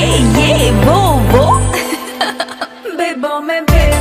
yeah, yeah, boom, boom. Bebo, me.